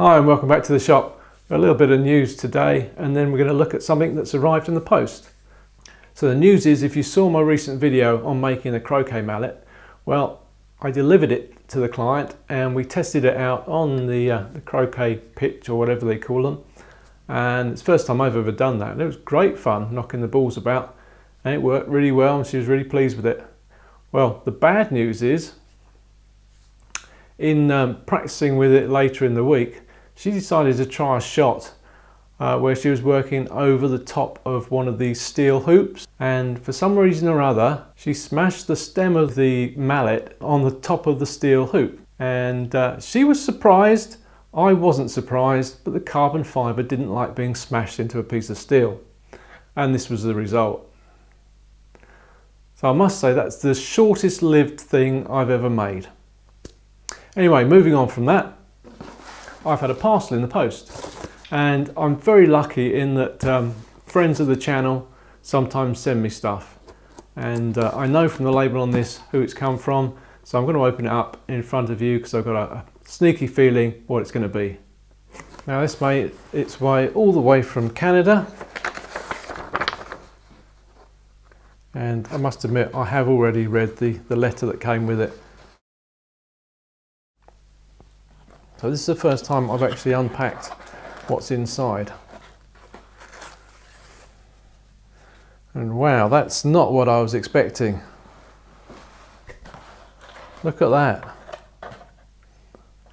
Hi and welcome back to the shop. A little bit of news today and then we're going to look at something that's arrived in the post. So the news is if you saw my recent video on making a croquet mallet, well I delivered it to the client and we tested it out on the, uh, the croquet pitch or whatever they call them and it's the first time I've ever done that and it was great fun knocking the balls about and it worked really well and she was really pleased with it. Well the bad news is in um, practicing with it later in the week she decided to try a shot uh, where she was working over the top of one of these steel hoops and for some reason or other she smashed the stem of the mallet on the top of the steel hoop and uh, she was surprised I wasn't surprised but the carbon fibre didn't like being smashed into a piece of steel and this was the result. So I must say that's the shortest lived thing I've ever made. Anyway, moving on from that, I've had a parcel in the post. And I'm very lucky in that um, friends of the channel sometimes send me stuff. And uh, I know from the label on this who it's come from. So I'm going to open it up in front of you because I've got a, a sneaky feeling what it's going to be. Now this made its way all the way from Canada. And I must admit I have already read the, the letter that came with it So this is the first time I've actually unpacked what's inside. And wow, that's not what I was expecting. Look at that.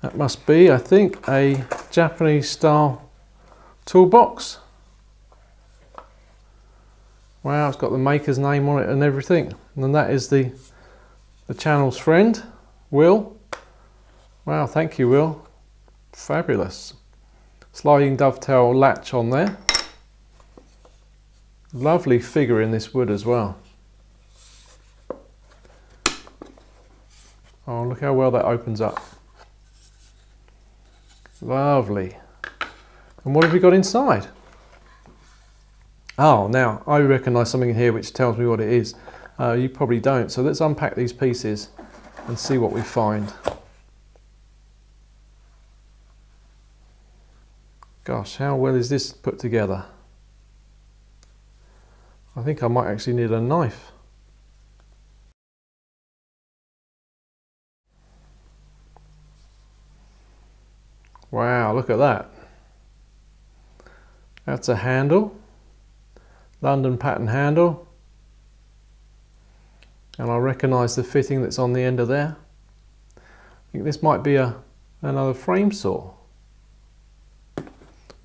That must be, I think, a Japanese style toolbox. Wow, it's got the maker's name on it and everything. And then that is the, the channel's friend, Will. Wow, thank you, Will. Fabulous. Sliding dovetail latch on there. Lovely figure in this wood as well. Oh, look how well that opens up. Lovely. And what have we got inside? Oh, now I recognise something here which tells me what it is. Uh, you probably don't. So let's unpack these pieces and see what we find. Gosh, how well is this put together? I think I might actually need a knife. Wow, look at that. That's a handle, London pattern handle. And I recognise the fitting that's on the end of there. I think this might be a another frame saw.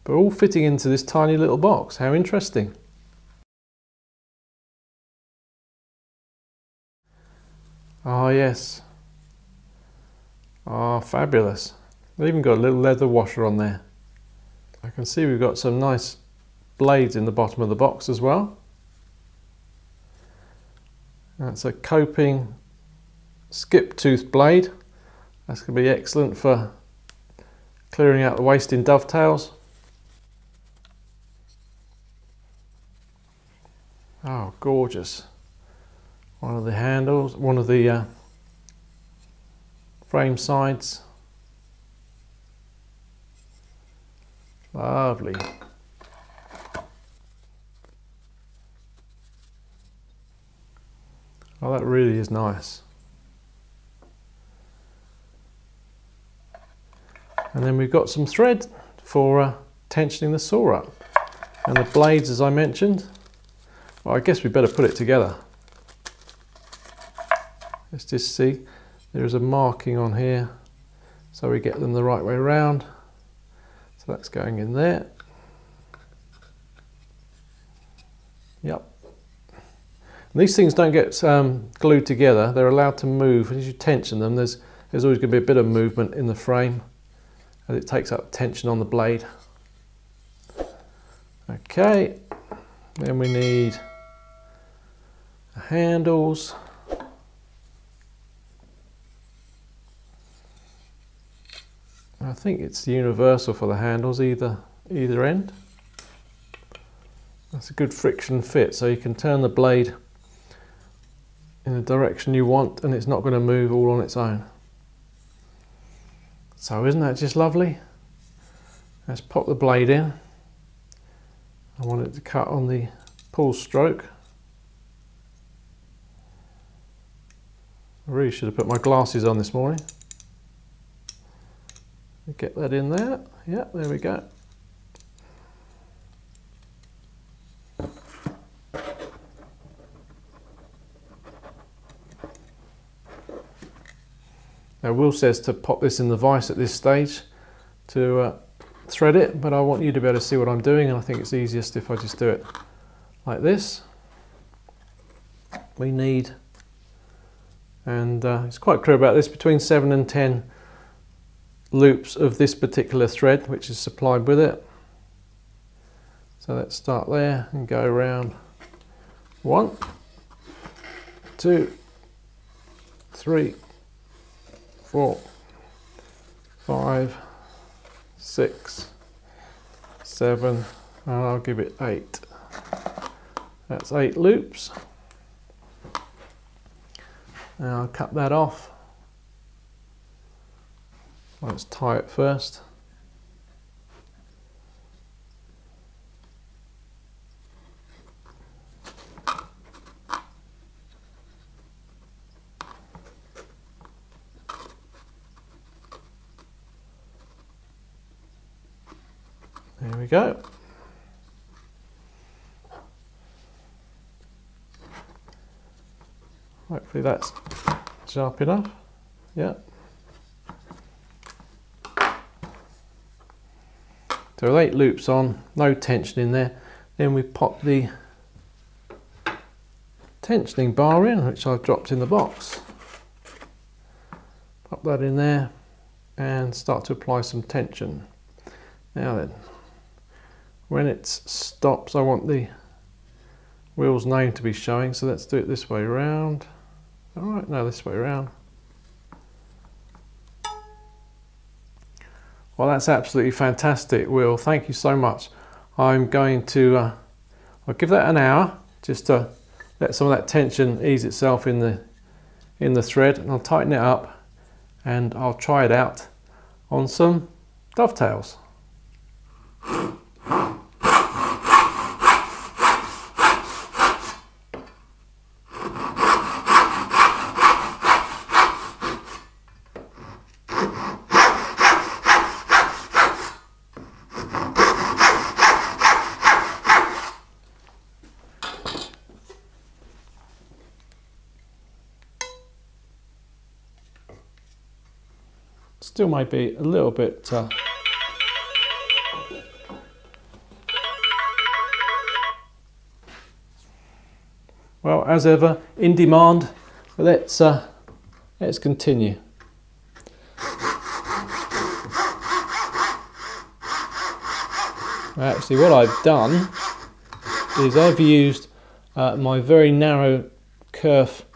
But all fitting into this tiny little box. How interesting. Ah, oh, yes. Ah, oh, fabulous. They've even got a little leather washer on there. I can see we've got some nice blades in the bottom of the box as well. That's a coping skip tooth blade. That's going to be excellent for clearing out the waste in dovetails. Oh, gorgeous. One of the handles, one of the uh, frame sides. Lovely. Oh, that really is nice. And then we've got some thread for uh, tensioning the saw up. And the blades, as I mentioned, well, I guess we better put it together. Let's just see. There's a marking on here so we get them the right way around. So that's going in there. Yep. And these things don't get um, glued together. They're allowed to move. As you tension them, there's, there's always going to be a bit of movement in the frame as it takes up tension on the blade. Okay, then we need handles. I think it's universal for the handles either either end. That's a good friction fit so you can turn the blade in the direction you want and it's not going to move all on its own. So isn't that just lovely? Let's pop the blade in. I want it to cut on the pull stroke. I really should have put my glasses on this morning. Get that in there. Yeah, there we go. Now Will says to pop this in the vise at this stage to uh, thread it, but I want you to be able to see what I'm doing and I think it's easiest if I just do it like this. We need, and uh, it's quite clear about this, between 7 and 10 loops of this particular thread which is supplied with it. So let's start there and go around one, two, three, four, five, six, seven, and I'll give it eight. That's eight loops. And I'll cut that off. Let's tie it first. There we go. Hopefully that's sharp enough. Yeah. So eight loops on, no tension in there. Then we pop the tensioning bar in, which I've dropped in the box. Pop that in there and start to apply some tension. Now then, when it stops I want the Will's name to be showing so let's do it this way around alright now this way around. Well that's absolutely fantastic Will. Thank you so much. I'm going to uh, I'll give that an hour just to let some of that tension ease itself in the in the thread and I'll tighten it up and I'll try it out on some dovetails still might be a little bit uh, well as ever in demand let's uh, let's continue. Actually what I've done is I've used uh, my very narrow kerf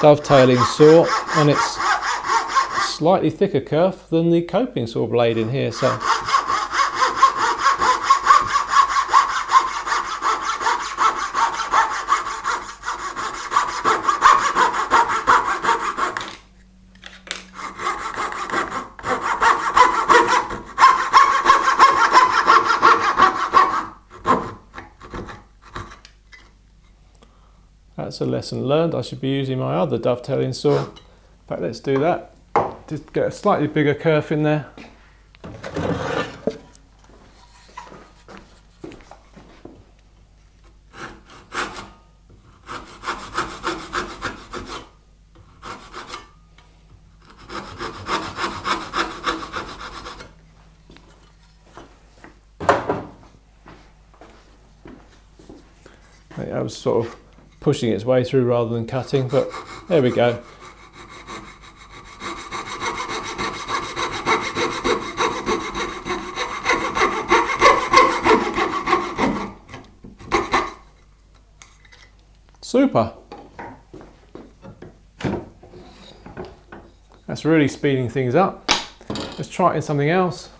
dovetailing saw and it's slightly thicker kerf than the coping saw blade in here. So That's a lesson learned. I should be using my other dovetailing saw. In fact, let's do that just get a slightly bigger kerf in there. I was sort of pushing its way through rather than cutting, but there we go. Super. That's really speeding things up. Let's try it in something else.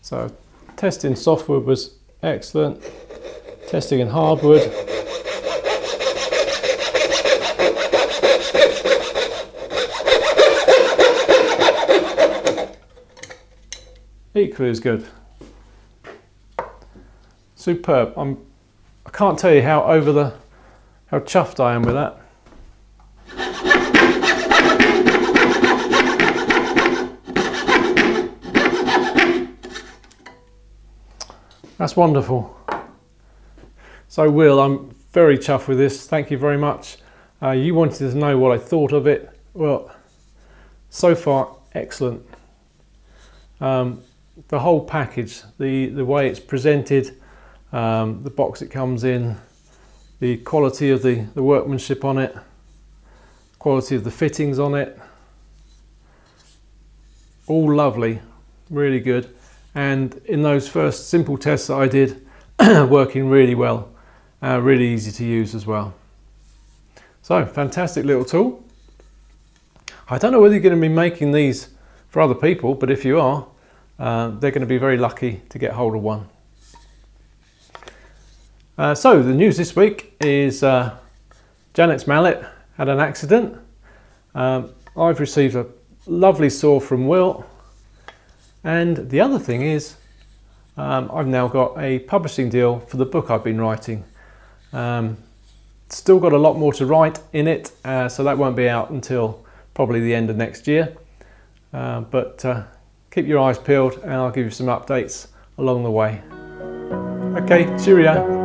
So testing softwood was excellent. Testing in hardwood. Equally as good. Superb. I'm, I can't tell you how over the, how chuffed I am with that. That's wonderful. So Will, I'm very chuffed with this. Thank you very much. Uh, you wanted to know what I thought of it. Well, so far, excellent. Um, the whole package, the, the way it's presented, um, the box it comes in, the quality of the, the workmanship on it, quality of the fittings on it, all lovely, really good. And in those first simple tests that I did working really well uh, really easy to use as well. So fantastic little tool. I don't know whether you're going to be making these for other people but if you are uh, they're going to be very lucky to get hold of one uh, so the news this week is uh, Janet's mallet had an accident um, I've received a lovely saw from Will and the other thing is, um, I've now got a publishing deal for the book I've been writing. Um, still got a lot more to write in it, uh, so that won't be out until probably the end of next year. Uh, but uh, keep your eyes peeled and I'll give you some updates along the way. Okay, cheerio.